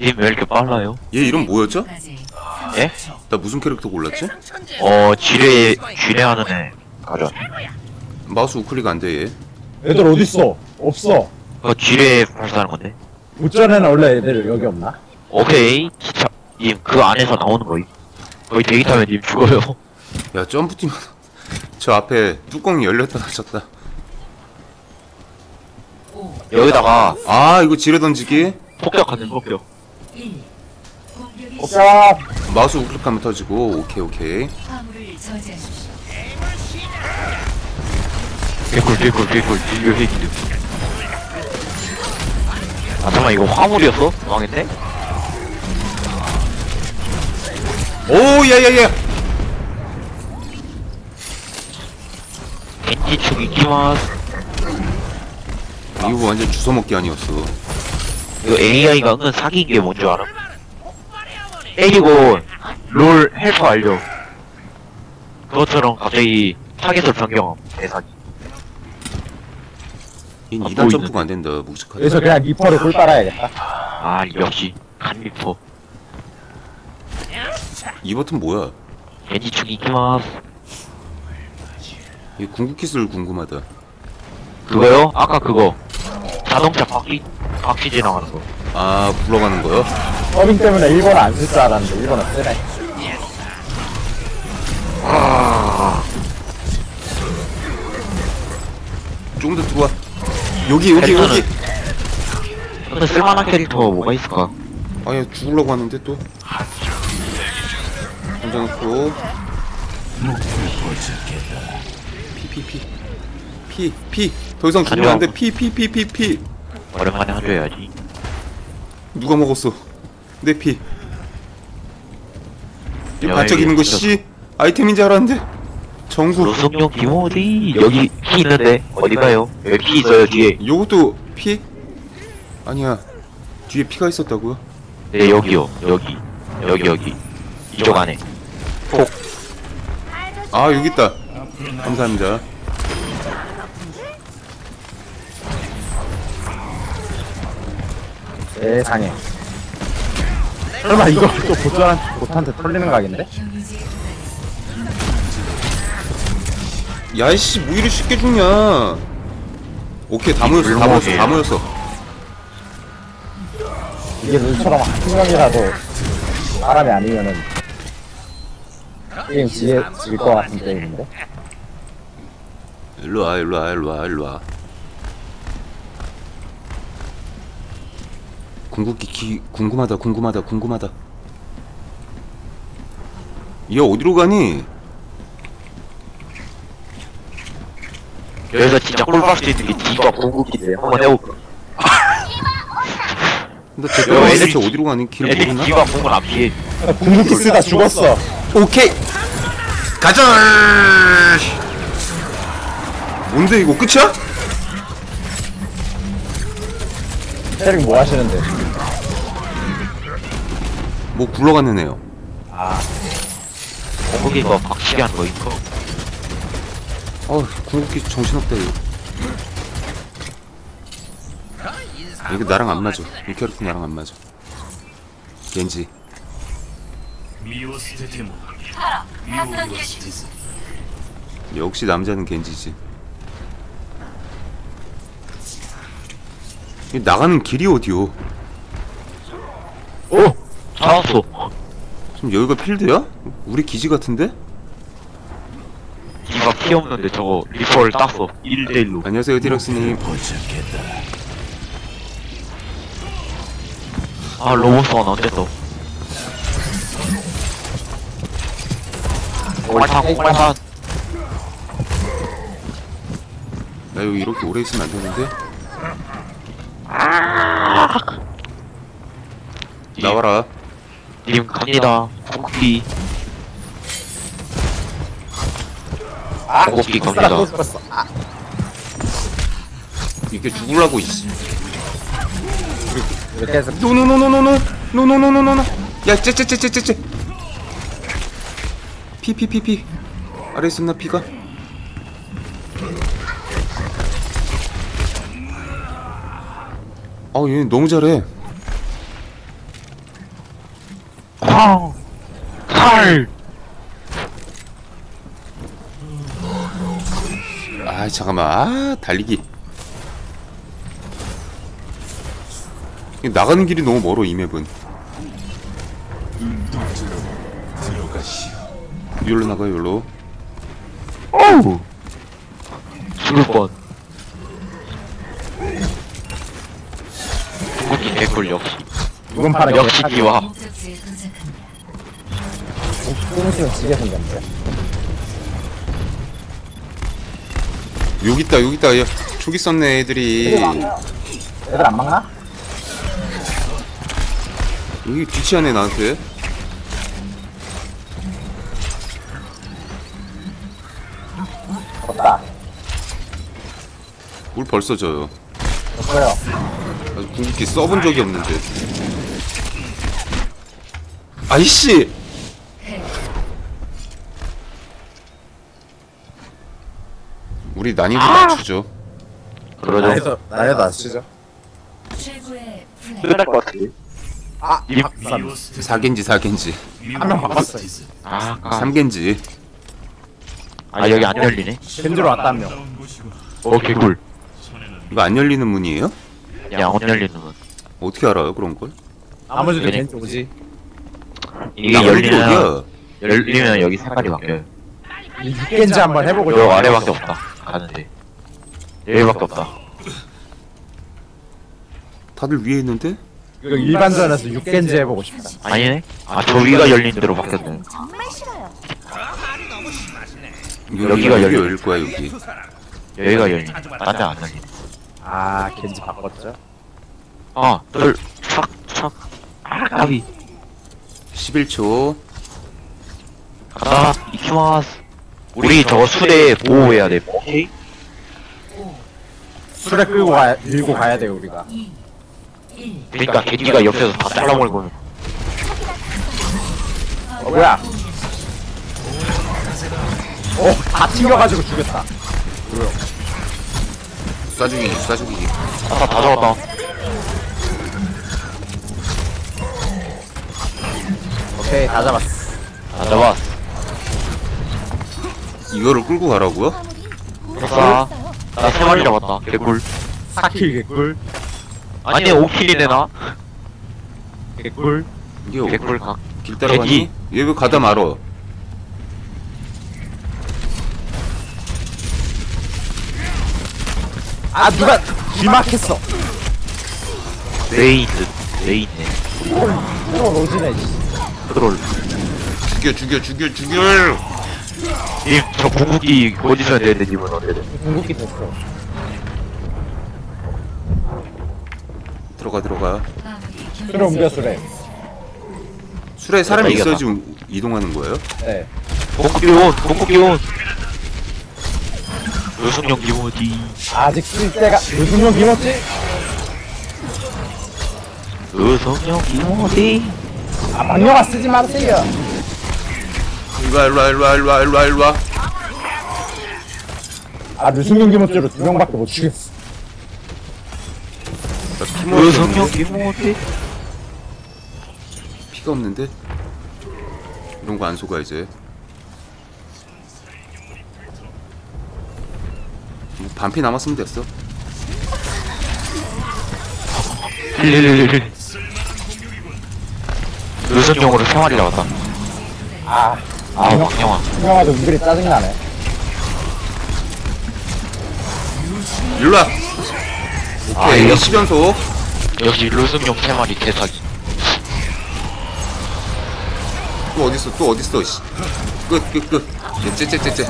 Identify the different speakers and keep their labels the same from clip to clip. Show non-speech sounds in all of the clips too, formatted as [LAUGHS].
Speaker 1: 님 왜 이렇게 빨라요?
Speaker 2: 얘 이름 뭐였죠?
Speaker 1: 예?
Speaker 2: 나 무슨 캐릭터 골랐지?
Speaker 1: 어 지뢰 지뢰하는 애 가자
Speaker 2: 마우스 우클릭 안 돼 얘.
Speaker 3: 애들 어딨어? 없어.
Speaker 1: 그거 지뢰 발사하는 건데
Speaker 3: 우전에는 원래 애들 여기 없나?
Speaker 1: 오케이 기차 님그 안에서 나오는 거임 거의 대기 타면 님 죽어요
Speaker 2: 야 점프팀 [LAUGHS] 저 앞에 뚜껑이 열렸다 닫혔다.
Speaker 1: 여기다가
Speaker 2: 아 이거 지뢰 던지기.
Speaker 1: 폭격하는 폭격
Speaker 3: 자,
Speaker 2: 마우스 우클릭하면 터지고 오케이 오케이.
Speaker 1: 개꿀 개꿀 개꿀 이거 핵이죠 아 잠깐만 이거 화물이었어? 망했네?
Speaker 2: 오 야야야.
Speaker 1: 겐지 죽 行きます
Speaker 2: 이거 완전 주워먹기 아니었어.
Speaker 1: 이거 AI가 은근 사기인 게 뭔 줄 알아? 때리고 롤 helper 알죠? 그것처럼 갑자기 타겟을 변경함 대사기
Speaker 2: 얘
Speaker 1: 아,
Speaker 2: 2단
Speaker 1: 보이네.
Speaker 2: 점프가 안 된다 묵직하게.
Speaker 3: 여기서 그냥 리퍼를 꿀 빨아야겠다.
Speaker 1: 아 역시 갓리퍼
Speaker 2: 이 버튼 뭐야?
Speaker 1: 겐지 죽이기마스
Speaker 2: 이 궁극기술 궁금하다.
Speaker 1: 그거요? 아까 그거 자동차 바퀴 바퀴 지나가는 거
Speaker 2: 아 굴러가는 거요?
Speaker 3: 서빙 때문에 일본어 안쓸 줄 알았는데 일본어 쓰네.
Speaker 2: 좀더 들어와. 여기 여기 여기.
Speaker 1: 근데 쓸만한 캐릭터 뭐가 있을까?
Speaker 2: 아야 죽으려고 하는데 또. 던져놓고. 피피피. 피, 피. 더 이상 죽으면 안 돼. 피, 피, 피, 피, 피.
Speaker 1: 오랜만에 한줘야지
Speaker 2: 누가 먹었어? 내 피. 이
Speaker 1: 야,
Speaker 2: 반짝 이는
Speaker 1: 이거
Speaker 2: 거 씨. 아이템인 줄 알았는데. 전구.
Speaker 1: 로성용 기모디 여기 키 있는데 어디 가요? 여기 키 있어요 뒤에
Speaker 2: 요것도 피? 아니야. 뒤에 피가 있었다고요?
Speaker 1: 네 여기요 여기 여기 여기 이쪽 안에
Speaker 2: 아 여기 있다. 감사합니다.
Speaker 3: 세상에. 설마 이거 또 보조한 못한테 털리는?
Speaker 4: 경유지
Speaker 2: 야이씨 뭐 이리 쉽게 죽냐? 오케이 다 모였어 다 모였어 다 모였어.
Speaker 3: 이게 눈처럼 한 명이라도 사람이 아니면은 게임 지게 질것 같은 게임인데?
Speaker 2: 일로 와 일로 와 일로 와 일로 와. 궁극기 기, 궁금하다 궁금하다 궁금하다. 얘 어디로 가니?
Speaker 1: 여기서 진짜 꿀빨 수 있는 게 D가 공국인데 한번 해볼까
Speaker 2: 근데 쟤
Speaker 1: 야,
Speaker 2: 대체
Speaker 1: 애들이-
Speaker 2: 어디로 가니? 길
Speaker 1: 애들이
Speaker 2: 모르나?
Speaker 1: D가 공을 안 피해
Speaker 3: 궁극기 쓰다 죽었어.
Speaker 2: 오케이 가자. 뭔데 이거 끝이야?
Speaker 3: 세링 뭐 하시는데?
Speaker 2: 뭐 굴러가는 애요.
Speaker 1: 아. 거기, 거 박치기 하는 거인 거.
Speaker 2: 어, 궁극기 정신없다, 이거. 이거 나랑 안 맞아. 이 캐릭터 나랑 안 맞아. 겐지. 역시 남자는 겐지지. 이 나가는 길이 어디요?
Speaker 1: 어! 잡았어
Speaker 2: 지금 여기가 필드야? 우리 기지 같은데?
Speaker 1: D가 피 없는데 저거 리퍼를 땄어 1대1로
Speaker 2: 안녕하세요 디럭스님.
Speaker 5: 포착했다
Speaker 1: 아 로봇은 어땠어? 공발탄 공발탄
Speaker 2: 나 여기 이렇게 오래 있으면 안 되는데? 나와라.
Speaker 1: 님 갑니다 궁극기 궁극기 갑니다
Speaker 3: 또 죽었어. 아,
Speaker 2: 이게 죽으려고 있어.
Speaker 3: 이렇게 해서
Speaker 2: 노노노노노노 노노노노노노 야 째째째째째째 피피피피 아래 있었나 피가 아얘 너무 잘해
Speaker 1: 탕! 칼!
Speaker 2: 아 잠깐만 아 달리기 이 나가는 길이 너무 멀어 이 맵은 여기로 나가요 여기로
Speaker 1: 어우! 죽을 뻔. 궁극기 개꿀 역시.
Speaker 3: 이번 판은
Speaker 1: 역시 기와.
Speaker 3: 꽁치는 지게 생겼는데.
Speaker 2: 여기 있다 여기 있다 야, 초기 썼네 애들이
Speaker 3: 애들 안 막나?
Speaker 2: 여기 뒤치하네 나한테
Speaker 3: 없다.
Speaker 2: 뭘 벌써 져요
Speaker 3: 없어요.
Speaker 2: 궁극기 써본 적이 없는데 아이씨 우리 난이도 낮추죠
Speaker 1: 그러죠.
Speaker 3: 나에도 나에도 안 쓰죠.
Speaker 4: 최고의 플레이.
Speaker 1: 끝날 것 같은데.
Speaker 3: 아,
Speaker 1: 이-
Speaker 3: 박산.
Speaker 5: 미오스테
Speaker 2: 사겐지 사겐지
Speaker 3: 한명 바꿨어.
Speaker 1: 아, 아,
Speaker 2: 삼겐지
Speaker 1: 아, 여기 안 열리네.
Speaker 3: 겐지로 왔다 한 명.
Speaker 1: 어, 개꿀.
Speaker 2: 이거 안 열리는 문이에요?
Speaker 1: 야, 안 열리는 건.
Speaker 2: 어떻게 알아요 그런 걸?
Speaker 3: 나머지도
Speaker 1: 얘네.
Speaker 3: 겐지 오지.
Speaker 1: 이게 열리면,
Speaker 2: 어디야?
Speaker 1: 열리면 여기 색깔이 바뀌어요.
Speaker 3: 이 육겐지 한번 해보고
Speaker 1: 요 아래밖에 없다. 가는데. 여기밖에 없다. [LAUGHS]
Speaker 2: 다들 위에 있는데?
Speaker 3: 이거 일반전에서 육겐지 해보고 싶다.
Speaker 1: 아니네? 아, 저 위가 열린 대로 바뀌었네.
Speaker 4: 정말 싫어요.
Speaker 2: 여기,
Speaker 1: 여기가
Speaker 2: 여기
Speaker 1: 열려.
Speaker 2: 열릴 거야 여기
Speaker 1: 여기가 열린. 딴데 안 열리네.
Speaker 3: 아, 겐지 바꿨죠.
Speaker 1: 아, 둘, 착, 착. 아, 까비.
Speaker 2: 11초
Speaker 1: 가다, 이키마스. 우리 저거 술에 보호해야 돼. 오케이?
Speaker 3: 술에 끌고 가, 밀고 가야 돼 우리가.
Speaker 4: 2, 1.
Speaker 1: 그러니까 겐지가 옆에서 다 잘라먹으면.
Speaker 3: 어, 뭐야? 오, 다 튕겨가지고 죽였다.
Speaker 2: 쏴 죽이기 쏴 죽이기
Speaker 1: 아, 다 잡았다.
Speaker 3: 오케이, 다 잡았어.
Speaker 1: 다 잡았어.
Speaker 2: 이거를 끌고 가라고요?
Speaker 1: 됐어. 나 세 마리 잡았다. 개꿀.
Speaker 3: 4 kill 개꿀.
Speaker 1: 아니, 5 kill이네, 나.
Speaker 3: 개꿀.
Speaker 2: 이게
Speaker 1: 개꿀 각.
Speaker 2: 길 따라가니?
Speaker 1: 개기.
Speaker 2: 얘 왜 가다 말어?
Speaker 3: 아, 누가 길막했어.
Speaker 1: 레이드. 레이드네.
Speaker 3: 또 로지네, 씨.
Speaker 1: 트롤.
Speaker 2: 죽여 죽여 죽여 죽여
Speaker 1: 님, 저 궁극기 어디서 되는데, 님은 어떻게 돼?
Speaker 3: 궁극기 됐어.
Speaker 2: 들어가 들어가
Speaker 3: 술에 옮겨, 술에.
Speaker 2: 술에 사람이
Speaker 1: 이겼다.
Speaker 2: 있어야지 우- 이동하는 거예요?
Speaker 3: 네.
Speaker 1: 궁극기 온! 궁극기 온! 요승용 기모지.
Speaker 3: 아직 쓸 때가, 무슨 형 김었지?
Speaker 1: 요승용 기모지.
Speaker 3: 아, 방영아 쓰지 마세요.
Speaker 2: 일로와 일로와 일로와 일로와 일로와 일로와
Speaker 3: 아, 류승용 김어치로 두 명밖에 못 죽였어.
Speaker 2: 나피 모았는데
Speaker 1: 요승용 기모지.
Speaker 2: 피가 없는데? 이런 거 안 속아 이제 뭐 반피 남았으면 됐어
Speaker 1: 힐힐힐힐. 요승용으로 세 마리 잡았다.
Speaker 3: 아,
Speaker 1: 아, 왕영아.
Speaker 3: 형아도 은근히 짜증나네.
Speaker 2: 일로 와
Speaker 1: 아,
Speaker 2: 오케이
Speaker 1: 이거-
Speaker 2: 10연속
Speaker 1: 역시 요승용 세 마리 개사기.
Speaker 2: 또 어딨어 또 어딨어 씨. 끝 끝 끝 째째째째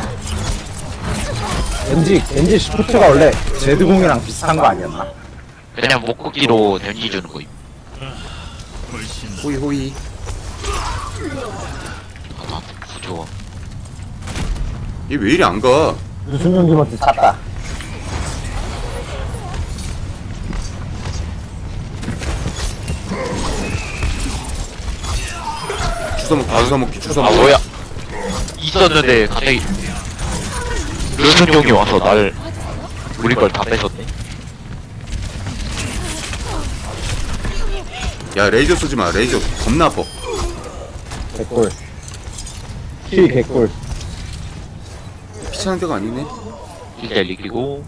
Speaker 3: 왠지, 왠지 스포츠가 원래 제드공이랑 비슷한 거 아니었나?
Speaker 1: 그냥 목극기로 데미지 주는 거임.
Speaker 2: 호이 호이
Speaker 1: 좋아.
Speaker 2: 얘왜 이리 안가
Speaker 3: 김어치 찾다.
Speaker 2: 주워먹기 주워먹기
Speaker 1: 아,
Speaker 2: 주워먹기
Speaker 1: 뭐야. 있었는데, 갑자기. 요승용이 와서 날, 우리 걸 다 뺏었네.
Speaker 2: 야 레이저 쏘지마 레이저 겁나 아파
Speaker 3: 개꿀. 키 개꿀.
Speaker 2: 귀찮은 데가 아니네
Speaker 1: 일단 이기고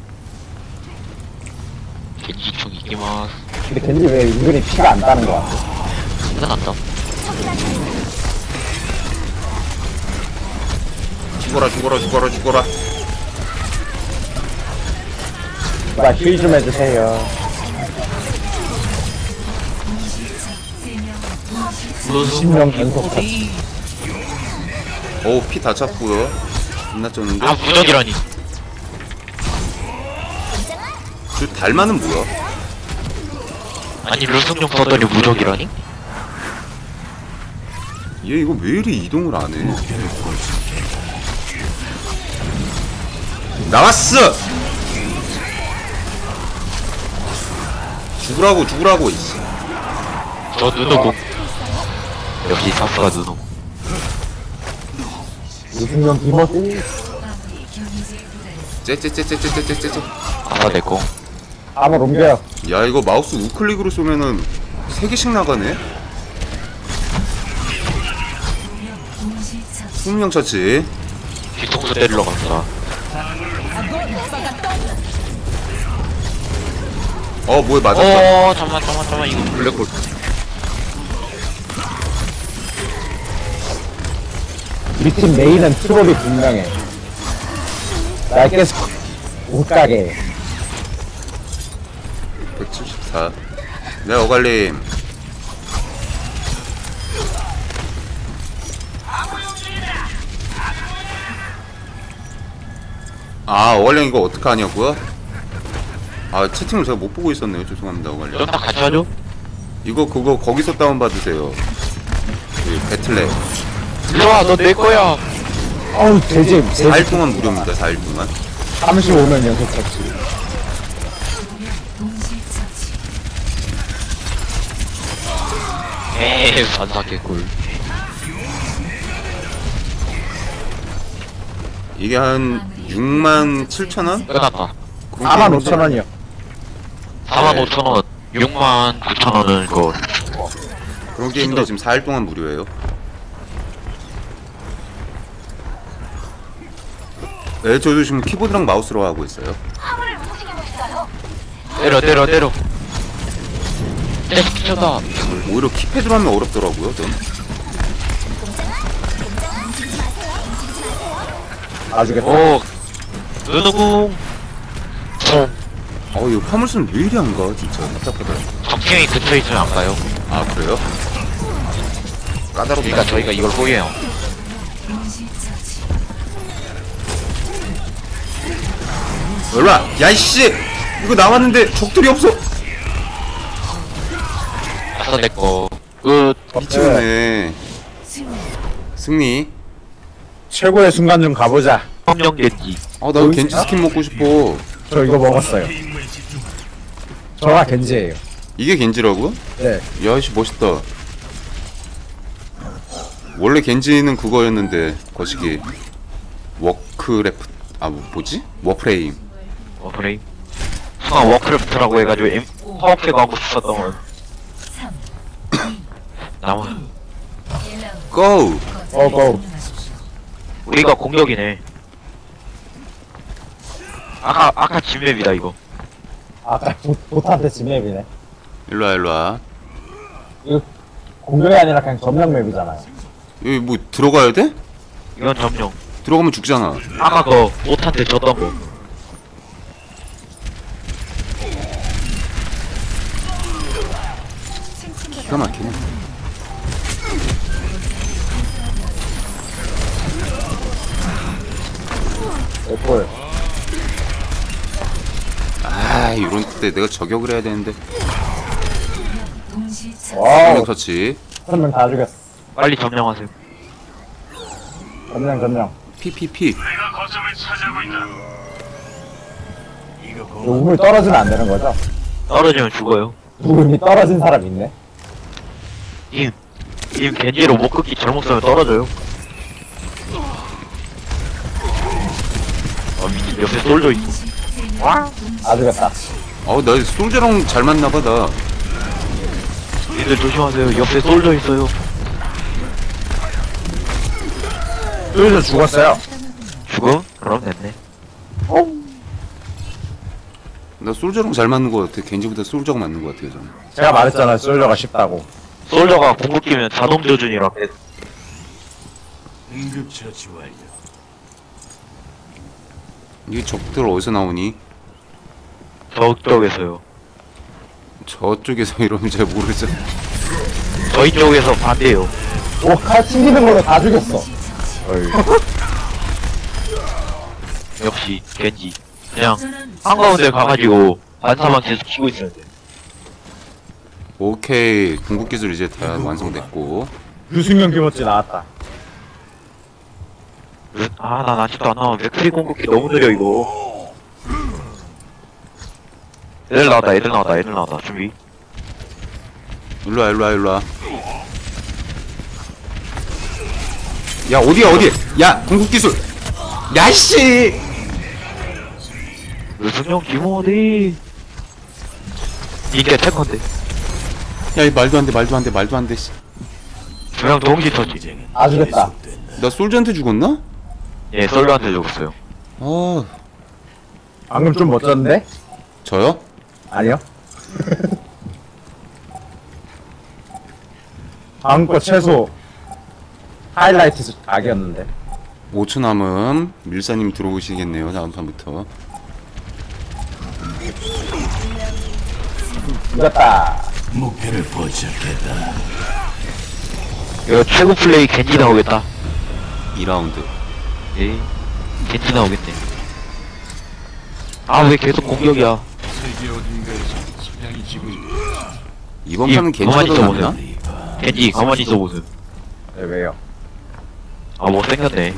Speaker 1: 겐지총 行きます
Speaker 3: 근데 겐지 왜 은근히 피가 안 따는 거 같아?
Speaker 1: 끝났다
Speaker 2: 죽어라 죽어라 죽어라 죽어라
Speaker 3: 나힐좀 해주세요. 신명 연속 컷.
Speaker 2: 어우 피 다 찼고요 겁나 쪘는데
Speaker 1: 아 무적이라니
Speaker 2: 저 달마는 뭐야?
Speaker 1: 아니 룰성용 썼더니 무적이라니?
Speaker 2: 얘 이거 왜 이리 이동을 안 해? 나왔어! 죽으라고 죽으라고 이씨.
Speaker 1: 저 누누고 역시 사스가 누누
Speaker 3: 유승용 디모스
Speaker 4: 아무리 경제에 도달했어.
Speaker 2: 째째째째째째째.
Speaker 1: 아사 내꺼
Speaker 3: 아무 옮겨요.
Speaker 2: 야 이거 마우스 우클릭으로 쏘면은 세 개씩 나가네.
Speaker 4: 동시 처치.
Speaker 1: 뒤통수 때리러 간다
Speaker 2: 어 뭐에 맞았어?
Speaker 1: 어 잠만 잠만 잠만 이거
Speaker 2: 블랙홀.
Speaker 3: 우리 팀 메인은 트롤이 분명해. 날 계속 못 가게. 해.
Speaker 2: 174. 네 어갈림. 아 어갈림 이거 어떻게 하냐고요? 아 채팅을 제가 못 보고 있었네요 죄송합니다 어갈림
Speaker 1: 좀다 같이 하죠?
Speaker 2: 이거 그거 거기서 다운 받으세요 그 배틀넷
Speaker 1: 일로와 너 내 거야.
Speaker 3: 어우, 돼지
Speaker 2: 4일 동안 무료입니다 4일 동안
Speaker 3: 35면 연속
Speaker 4: 처치.
Speaker 1: 에이 반사 개꿀.
Speaker 2: 이게 한 6만 7천 원?
Speaker 1: 끝났다.
Speaker 3: 4만 5천 원이요.
Speaker 1: 4만 5천원 6만 9천원은 그거.
Speaker 2: 그런 게임인데 지금 4일 동안 무료예요 네 저도 지금 키보드랑 마우스로 하고 있어요.
Speaker 1: 때려 때려 때려. 때려다.
Speaker 2: 오히려 키패드로 하면 어렵더라고요 전.
Speaker 3: 나주겠다.
Speaker 1: 오. 누누궁.
Speaker 2: 어 이거 화물선 왜 이리 안 가 진짜? 답답하다.
Speaker 1: 적팀이 근처에 있으면 안 가요.
Speaker 2: 아 그래요? 까다롭다
Speaker 1: 그러니까 저희가 이걸 호위해요
Speaker 2: 얼라 야이씨 이거 나왔는데 적들이 없어
Speaker 1: 아싸 내꺼 끝
Speaker 2: 미치겠네 승리.
Speaker 3: 최고의 순간 좀 가보자.
Speaker 1: 성령겐지
Speaker 2: 아나
Speaker 3: 여기
Speaker 2: 겐지
Speaker 3: 있나?
Speaker 2: 스킨 먹고 싶어
Speaker 3: 저 이거 먹었어요. 저가 겐지예요.
Speaker 2: 이게 겐지라고?
Speaker 3: 네.
Speaker 2: 야이씨 멋있다 원래 겐지는 그거였는데 거시기 워크래프트 아 뭐, 뭐지? 워프레임
Speaker 1: 워프레임 순간 워크래프트라고 해가지고 엠, 파워캐가 하고 싶었던 건
Speaker 4: 3.
Speaker 1: 남은
Speaker 4: 1라운드.
Speaker 2: Go!
Speaker 3: 어, go.
Speaker 1: 우리가 공격이네 아까 아까 진맵이다 이거
Speaker 3: 아까 보- 봇한테 진 맵이네.
Speaker 2: 일로와 일로와
Speaker 3: 이거 공격이 아니라 그냥 점령 맵이잖아요.
Speaker 2: 여기 뭐 들어가야 돼?
Speaker 1: 이건 점령
Speaker 2: 들어가면 죽잖아
Speaker 1: 아까 그 못한테 졌던 거
Speaker 2: 기가 막히네
Speaker 3: 애플.
Speaker 2: 아 이런 때 내가 저격을 해야 되는데.
Speaker 3: 와우.
Speaker 2: 처치
Speaker 3: 한명 다 죽였어.
Speaker 1: 빨리 점령하세요
Speaker 3: 점령, 점령.
Speaker 2: 피피피
Speaker 5: 내가 거점을 차지하고 있다. 이거
Speaker 3: 이거
Speaker 5: 고
Speaker 3: 우물 떨어지면 안 되는 거죠?
Speaker 1: 떨어지면 죽어요
Speaker 3: 우물이 떨어진 사람 있네.
Speaker 1: 임, 임 겐지로 궁극기 잘못 쓰면 떨어져요 아 미친 옆에 솔져 있어
Speaker 3: 다 죽였다.
Speaker 2: 어나 솔저랑 잘 맞나봐 나
Speaker 1: 니들 조심하세요 옆에 솔져 있어요
Speaker 3: 솔저 죽었어요.
Speaker 1: 죽음? 그럼 됐네.
Speaker 2: 나 솔저랑 잘 맞는 거 같아 겐지보다 솔저가 맞는 거 같아요 저는
Speaker 3: 제가 말했잖아요. 솔저가 쉽다고.
Speaker 1: 솔저가 궁극기면 자동 조준이라 해.
Speaker 5: 응급처치 완료.
Speaker 2: 이게 적들 어디서 나오니?
Speaker 1: 저쪽에서요.
Speaker 2: 저쪽에서 이러면 잘 모르겠어
Speaker 1: 저희 쪽에서 반대요.
Speaker 3: 오, 칼 튕기는 걸로 다 죽였어.
Speaker 1: 역시 겐지. 그냥 한가운데 가가지고 반사만 계속 치고 있어야 돼.
Speaker 2: 오케이 궁극 기술 이제 다 완성됐고
Speaker 3: 유승용 김어치 나왔다.
Speaker 1: 아, 난 아직도 안 나와. 맥크리 공격기 너무 느려, 이거. 애들 나왔다, 애들 나왔다, 애들 나왔다. 준비.
Speaker 2: 일로와 일로와 일로와 야 어디야 어디 야 궁극 기술 야씨
Speaker 1: 유승용 기모 어디? 이게 태컨데.
Speaker 2: 야이 말도 안돼 말도 안돼 말도 안돼
Speaker 1: 동시 터치.
Speaker 5: 전쟁은
Speaker 3: 아, 죽였다.
Speaker 2: 나 솔저한테 죽었나?
Speaker 1: 예, 솔로한테 죽었어요.
Speaker 2: 아
Speaker 3: 방금 좀 멋졌는데?
Speaker 2: 저요?
Speaker 3: 아니요. [LAUGHS] 다음 거 최소 하이라이트 각이었는데.
Speaker 2: 5초 남음 밀사님 들어오시겠네요 다음 판부터
Speaker 3: 이겼다.
Speaker 5: 목표를 포착했다.
Speaker 1: 이거 최고 플레이 겐지 나오겠다.
Speaker 2: 2라운드
Speaker 1: 에이, 겐지 나오겠네. 아, 왜 계속 공격이야?
Speaker 5: 세계 어딘가에서 사냥이 지고 있다.
Speaker 2: 이번
Speaker 1: 이
Speaker 2: 판은
Speaker 1: 가만히
Speaker 2: 겐지보다
Speaker 1: 있어보세요.
Speaker 2: 낫나?
Speaker 1: 겐지 가만히 있어 보세요.
Speaker 3: 네, 왜요?
Speaker 1: 아, 못생겼네.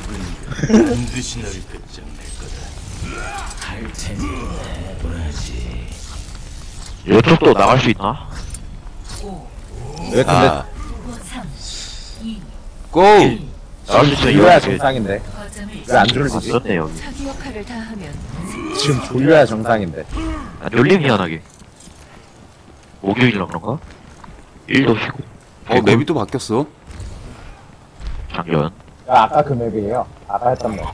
Speaker 5: 반드시 너를 끝장낼 거다. 할 테니 해보라지.
Speaker 1: 이쪽도 나갈 수 있나?
Speaker 3: 왜 근데
Speaker 2: 아
Speaker 4: 3, 2,
Speaker 2: 고!
Speaker 1: 나갈 수 있으면
Speaker 3: 졸려야
Speaker 1: 이렇게.
Speaker 3: 정상인데 왜안
Speaker 1: 아,
Speaker 3: 졸리지?
Speaker 1: 썼네, 여기.
Speaker 4: 자기 역할을 다하면
Speaker 3: 지금 졸려야 정상인데
Speaker 1: 아, 놀림 희한하게. 목요일이라 그런가? 일도 쉬고.
Speaker 2: 어 맵이 또 바뀌었어
Speaker 1: 작년.
Speaker 3: 야, 아까 그 맵이에요 아까 했던 맵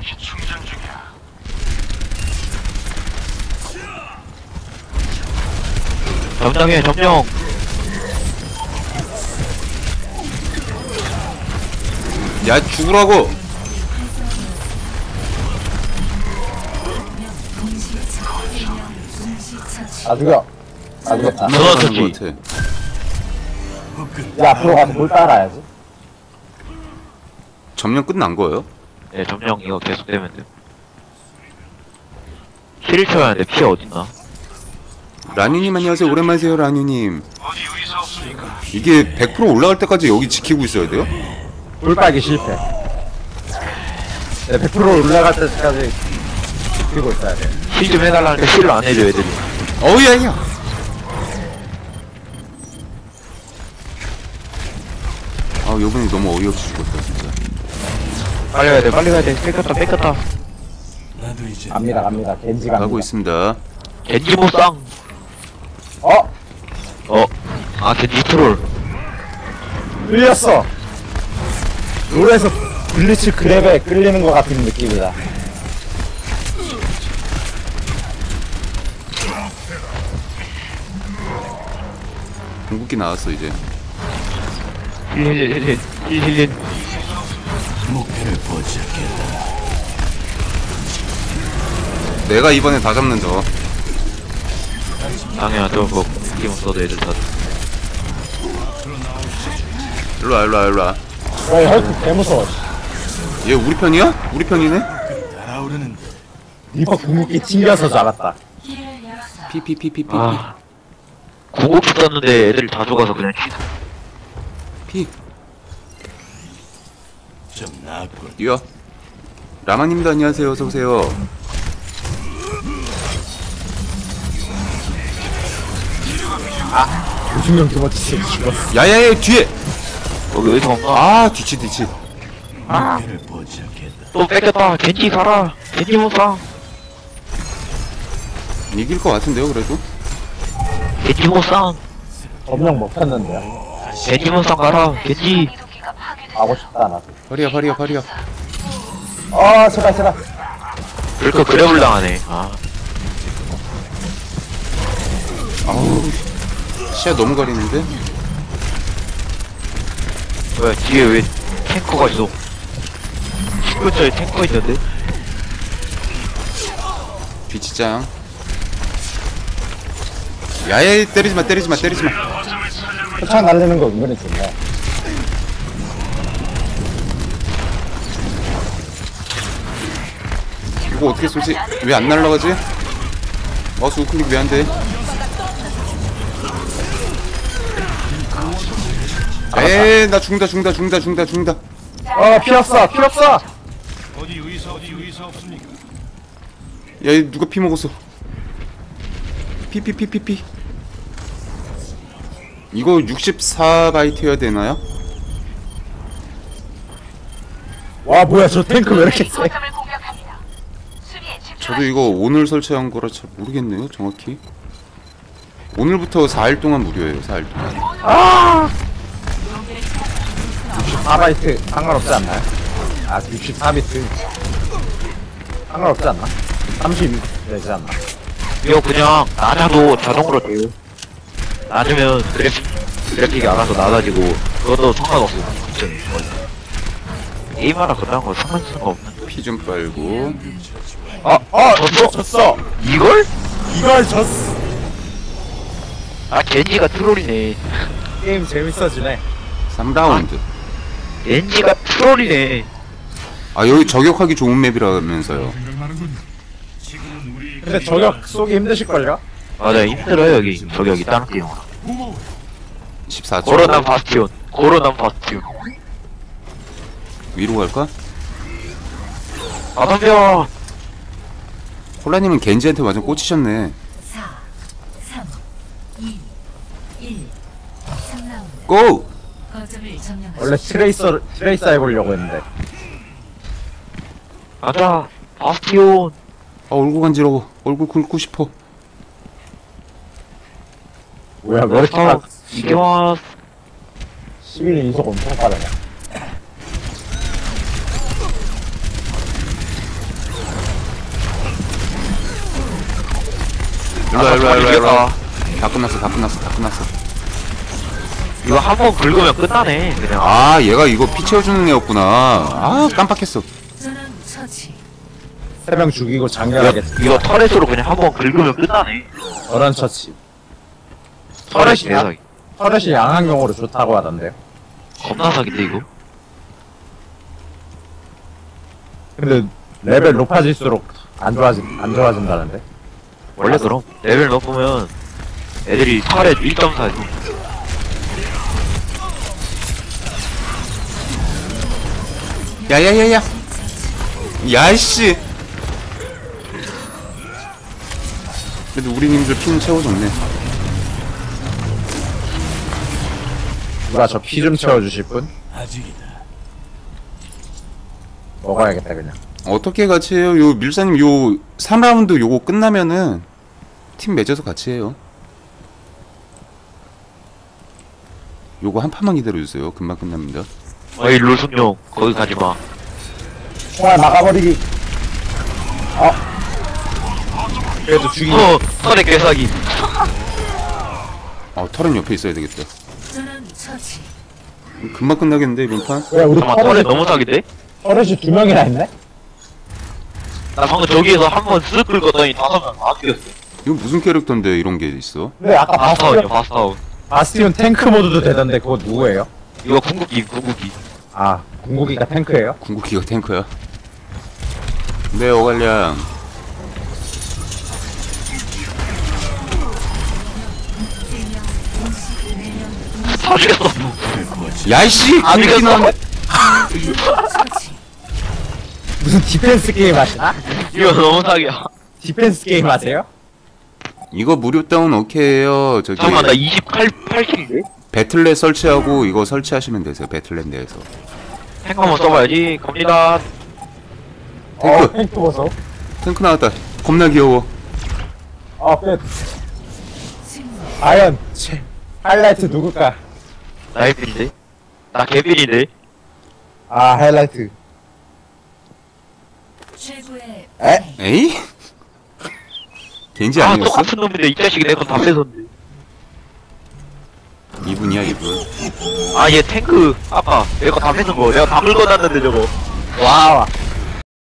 Speaker 1: 점령해, 점령!
Speaker 2: 야 죽으라고!
Speaker 3: 다 죽여 다 죽였다
Speaker 2: 하는
Speaker 1: 터치.
Speaker 3: 야 앞으로 가서 뭘 따라야지
Speaker 2: 점령 끝난 거예요?
Speaker 1: 네, 점령 이거 계속 되면 돼. 힐을 쳐야 하는데 피 어딨나?
Speaker 2: 라뉴님 안녕하세요 오랜만이세요 라뉴님 이게 100% 올라갈 때까지 여기 지키고 있어야 돼요?
Speaker 3: 꿀빨기 실패 네, 100% 올라갈 때까지 지키고 있어야 돼
Speaker 1: 힐좀 해달라는데 힐을 안 해줘, 애들이.
Speaker 2: 어우야 야 아 요번에 너무 어이없이 죽었다 진짜
Speaker 1: 빨리 가야 돼, 빨리 가야 돼. 뺏겼다, 뺏겼다.
Speaker 5: 나도 이제
Speaker 3: 갑니다 갑니다 겐지 갑니다
Speaker 2: 가고 있습니다
Speaker 1: 겐지 보쌍.
Speaker 3: 어?
Speaker 1: 어. 아, 겐지 트롤.
Speaker 3: 끌렸어 롤에서 블리츠 그랩에 끌리는 것 같은 느낌이다
Speaker 2: 궁극기 나왔어 이제
Speaker 1: Heal, heal, heal, heal, heal, heal, heal.
Speaker 5: 목표를 포착했다.
Speaker 2: 내가 이번에 다 잡는다
Speaker 1: 당연하죠, 뭐, 느낌 없어도 애들 다.
Speaker 2: 일로와 일로와 일로와
Speaker 3: 어이 헐크 개무서워
Speaker 2: 얘 우리 편이야? 우리 편이네?
Speaker 3: 리퍼 궁극기 튕겨서 잡았다
Speaker 2: 피피피피피
Speaker 1: 아. 구급기 썼는데 애들 다 죽어서 그냥 치.
Speaker 5: 피좀 나았군.
Speaker 2: 뛰어 라마님도 안녕하세요 어서오세요
Speaker 3: 조중용 김어치 죽었어
Speaker 2: 야야야 뒤에
Speaker 1: 거기 어디서 온가?
Speaker 2: 아 뒤치 뒤치
Speaker 5: 포착했다.
Speaker 1: 또 뺏겼다. 겐지 가라. 겐지 보쌍.
Speaker 2: 이길 것 같은데요 그래도
Speaker 1: 겐지 보쌍.
Speaker 3: 점령 못했는데요
Speaker 1: 겐지 보쌍 가라. 겐지.
Speaker 3: 가고 싶다 나도
Speaker 2: 파리야 파리야
Speaker 3: 어 제발 제발
Speaker 1: 그러니까 그래블 당하네. 아,
Speaker 2: 아우 시야 너무 가리는데?
Speaker 1: 뭐야, 뒤에 왜 탱커가 있어? 10분짜리 탱커 있는데?
Speaker 2: 비치장 야야 때리지마 때리지마 때리지마
Speaker 3: 표창 날리는 거 은근히 좋네
Speaker 2: 이거 어떻게 쏘지? 왜 안 날라가지? 마우스 우클릭 왜 안 돼? 에이 나 죽는다 죽는다 죽는다 죽는다 죽는다.
Speaker 3: 어 피었어 피었어.
Speaker 5: 어디 의사 어디 의사 없습니까?
Speaker 2: 야이 누가 피 먹었어? 피피피피피. 이거 64바이트여야 되나요?
Speaker 3: 와 뭐야 저 탱크 왜 이렇게 세?
Speaker 2: 저도 이거 오늘 설치한 거라 잘 모르겠네요 정확히. 오늘부터 4일 동안 무료예요 4일 동안
Speaker 3: 64바이트 상관없지 않나요? 아 64비트 상관없지 않나? 30 되지 않나?
Speaker 1: 이거 그냥 낮아도 자동으로 돼요. 낮으면 그래픽, 그래픽이 알아서 낮아지고, 그것도 상관없어. 게임하라 그런 거 상관수가 없는.
Speaker 2: 피 좀 빨고
Speaker 3: 어! 어! 졌어! 졌어!
Speaker 1: 이걸?
Speaker 3: 이걸 졌어!
Speaker 1: 아, 겐지가 트롤이네.
Speaker 3: 게임 재밌어지네
Speaker 2: 3라운드
Speaker 1: 겐지가 트롤이네.
Speaker 2: 아 여기 저격하기 좋은 맵이라면서요
Speaker 3: 근데 저격 쏘기 힘드실걸요?
Speaker 1: 맞아, 힘들어요, 여기. 여기 다른 게임.
Speaker 2: 14초
Speaker 1: 고로난 바스티온. 고로난 바스티온.
Speaker 2: 위로 갈까?
Speaker 1: 아, 덤벼!
Speaker 2: 콜라님은 겐지한테 완전 꽂히셨네
Speaker 4: 4, 3, 2, 1. 3라운드.
Speaker 2: 고!
Speaker 3: 원래 트레이서, 트레이서 해보려고 했는데.
Speaker 1: 가자! 바스티온!
Speaker 2: 아 얼굴 간지러워. 얼굴 긁고 싶어.
Speaker 3: 뭐야 왜 이렇게
Speaker 1: 아,
Speaker 3: 빠
Speaker 1: 이게 와,
Speaker 3: 11 이속 엄청 빠르네.
Speaker 2: 일로와 일로와 일로와 일로와.
Speaker 1: 아,
Speaker 2: 다 끝났어 다 끝났어 다 끝났어
Speaker 1: 이거 한 번 긁으면 끝나네, 그냥.
Speaker 2: 아 얘가 이거 피 채워주는 애였구나 아 깜빡했어
Speaker 4: 처치.
Speaker 3: 3명 죽이고
Speaker 1: 이거,
Speaker 3: 장렬하게
Speaker 1: 이거 turret으로 그냥 한 번 긁으면 끝나네.
Speaker 3: 저런 처치
Speaker 1: turret이? 대박이.
Speaker 3: turret이 양학용으로 좋다고 하던데요
Speaker 1: 겁나 사기인데, 이거?
Speaker 3: 근데 레벨 높아질수록 안 좋아지 안 좋아진다는데
Speaker 1: 원래 그럼. 레벨 높으면 애들이 turret 1.4지.
Speaker 2: 야야야야. 야이씨. 그래도 우리 님들 피는 채워줬네.
Speaker 3: 누가 저 피 좀 채워주실 분?
Speaker 5: 아직이다.
Speaker 3: 먹어야겠다 그냥.
Speaker 2: 어떻게 같이 해요? 요 밀사님 요 3라운드 요거 끝나면은 팀 맺어서 같이 해요. 요거 한 판만 기다려주세요. 금방 끝납니다
Speaker 1: 어이, 룰숙룡. 거기 가지 마.
Speaker 3: 총알 막아버리기 어 그래도 죽이
Speaker 1: 어, 터렛 개사기.
Speaker 2: 아 털은 옆에 있어야 되겠다. 금방 끝나겠는데 이번 판?
Speaker 3: 왜 우리
Speaker 1: 잠깐만,
Speaker 3: 터렛이
Speaker 1: 너무 사기인데?
Speaker 3: 터렛이 두 명이나 있네?
Speaker 1: 나 방금 저기에서 한 번 쓱 긁었더니 다섯 명다 죽였어.
Speaker 2: 이거 무슨 캐릭터인데 이런 게 있어?
Speaker 3: 근데 아까
Speaker 1: 바스타운이야,
Speaker 3: 바스티온,
Speaker 1: 바스타운.
Speaker 3: 바스티온 탱크 모드도 되던데 그거 누구예요?
Speaker 1: 이거 궁극기, 궁극기.
Speaker 3: 아 궁극기가 탱크예요?
Speaker 2: 궁극기가 탱크야 네 어갈량
Speaker 1: 다 죽였어.
Speaker 2: 야이씨. 나왔네
Speaker 4: 처치.
Speaker 3: 무슨 디펜스 게임 하시나?
Speaker 1: 이거 너무 사기야.
Speaker 3: 디펜스 게임 하세요?
Speaker 2: 이거 무료 다운 오케이에요 저기
Speaker 1: 잠깐만, 나 28, 8kill인데?
Speaker 2: 배틀넷 설치하고 이거 설치하시면 되세요 배틀넷 내에서
Speaker 1: 탱크 한번 써봐야지. 갑니다.
Speaker 3: 어 탱크 보소
Speaker 2: 탱크 나왔다 겁나 귀여워
Speaker 3: 어끝
Speaker 4: 승리.
Speaker 3: 과연 최 하이라이트 누굴까?
Speaker 1: 나이필인데? 나 개필인데?
Speaker 3: 아 하이라이트
Speaker 4: 최고의
Speaker 3: 에?
Speaker 2: 에이? [LAUGHS] 겐지
Speaker 1: 아
Speaker 2: 아니었어?
Speaker 1: 똑같은 놈인데 이 자식이 내거다 뺏었네
Speaker 2: 이분이야 이분?
Speaker 1: 아 얘 탱크 아까 내거다 뺏은 거. 내가 다 긁어놨는데 저거. 와